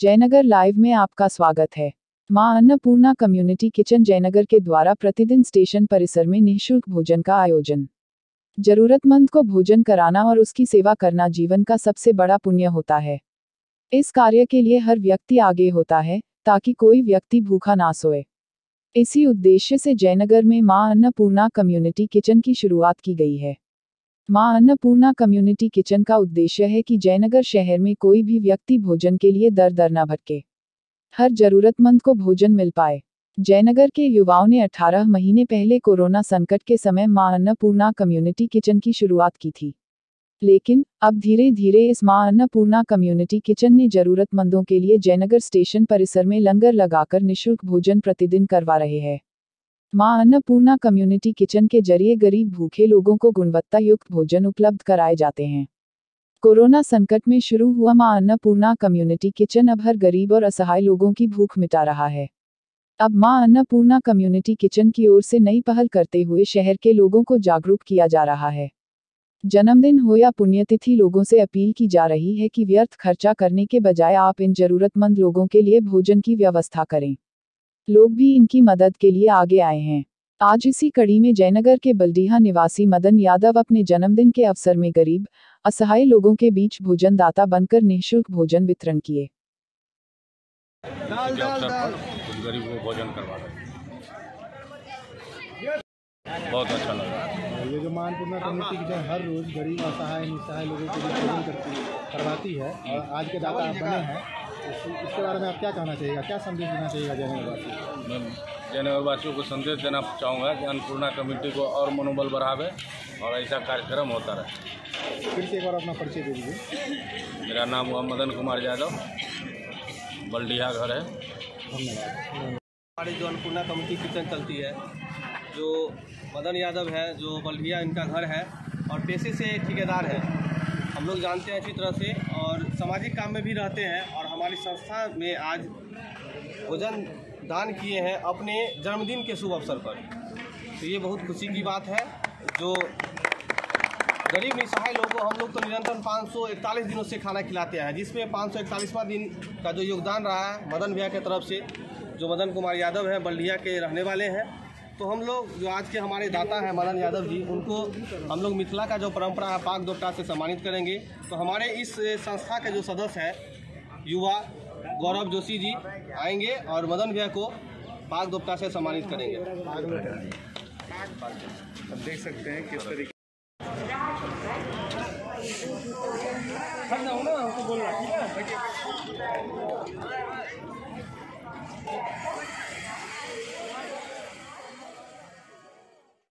Jaynagar live में आपका स्वागत है। माँ अन्नपूर्णा कम्युनिटी किचन जयनगर के द्वारा प्रतिदिन स्टेशन परिसर में निःशुल्क भोजन का आयोजन। जरूरतमंद को भोजन कराना और उसकी सेवा करना जीवन का सबसे बड़ा पुण्य होता है। इस कार्य के लिए हर व्यक्ति आगे होता है, ताकि कोई व्यक्ति भूखा ना सोए। इसी उद्देश्य से जयनगर में माँ अन्नपूर्णा कम्युनिटी किचन की शुरुआत की गई है। माँ अन्नपूर्णा कम्युनिटी किचन का उद्देश्य है कि जयनगर शहर में कोई भी व्यक्ति भोजन के लिए दर दर न भटके। हर जरूरतमंद को भोजन मिल पाए। जयनगर के युवाओं ने 18 महीने पहले कोरोना संकट के समय माँ अन्नपूर्णा कम्युनिटी किचन की शुरुआत की थी। लेकिन, अब धीरे धीरे इस माँ अन्नपूर्णा कम्युनिटी किचन ने जरूरतमंदों के लिए जयनगर स्टेशन परिसर में लंगर लगाकर निशुल्क भोजन प्रतिदिन करवा रहे हैं। माँ अन्नपूर्णा कम्युनिटी किचन के ज़रिए गरीब भूखे लोगों को गुणवत्ता युक्त भोजन उपलब्ध कराए जाते हैं। कोरोना संकट में शुरू हुआ माँ अन्नपूर्णा कम्युनिटी किचन अब हर गरीब और असहाय लोगों की भूख मिटा रहा है। अब माँ अन्नपूर्णा कम्युनिटी किचन की ओर से नई पहल करते हुए शहर के लोगों को जागरूक किया जा रहा है। जन्मदिन हो या पुण्यतिथि लोगों से अपील की जा रही है कि व्यर्थ खर्चा करने के बजाय आप इन जरूरतमंद लोगों के लिए भोजन की व्यवस्था करें। लोग भी इनकी मदद के लिए आगे आए हैं। आज इसी कड़ी में जयनगर के बल्डीहा निवासी मदन यादव अपने जन्मदिन के अवसर में गरीब असहाय लोगों के बीच भोजन दाता बनकर निःशुल्क भोजन वितरण किए। के अवसर पर कुछ गरीब को भोजन करवा रहे बहुत अच्छा लगा। ये जो मानपूर्णा कम्युनिटी किचन हर रोज़ गरीब असहाय निसहाय लोगों के लिए भोजन करती करवाती है और आज के दाता आप बने हैं। इसके बारे में आप क्या कहना चाहिएगा क्या संदेश देना चाहिएगा जयनगरवासी? मैं जयनगर वासियों को संदेश देना चाहूँगा कि अन्नपूर्णा कमेटी को और मनोबल बढ़ावे और ऐसा कार्यक्रम होता रहे। फिर से एक बार अपना परिचय दे दीजिए। मेरा नाम हुआ मदन कुमार यादव। बल्डिया घर है। धन्यवाद हमारी जो अन्नपूर्णा कमेटी किचन चलती है। जो मदन यादव है जो बल्डिया इनका घर है और पेशे से ठेकेदार है। हम लोग जानते हैं अच्छी तरह से और सामाजिक काम में भी रहते हैं और हमारी संस्था में आज भोजन दान किए हैं अपने जन्मदिन के शुभ अवसर पर। तो ये बहुत खुशी की बात है, जो गरीब निसहाय लोगों को हम लोग तो निरंतर पाँच सौ इकतालीस दिनों से खाना खिलाते हैं, जिसमें पाँच सौ इकतालीसवां दिन का जो योगदान रहा है, मदन भैया की तरफ़ से, जो मदन कुमार यादव हैं, बल्डिया के रहने वाले हैं तो हम लोग जो आज के हमारे दाता हैं मदन यादव जी उनको हम लोग मिथिला का जो परंपरा है पाक दोपटा से सम्मानित करेंगे। तो हमारे इस संस्था के जो सदस्य हैं युवा गौरव जोशी जी आएँगे और मदन भैया को पाक दोपटा से सम्मानित करेंगे। अब देख सकते हैं किस तरीके हमको बोलना ठीक है।